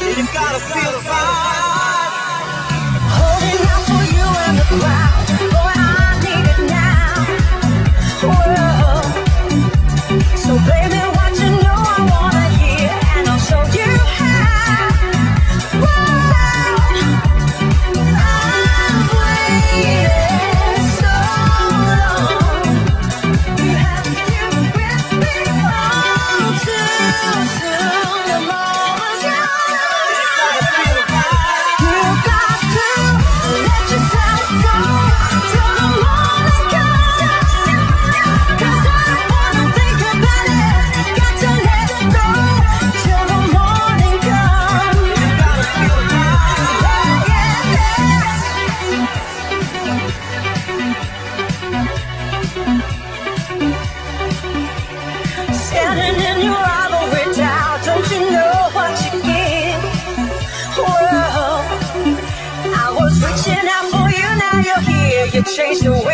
You gotta feel the vibe. Changed the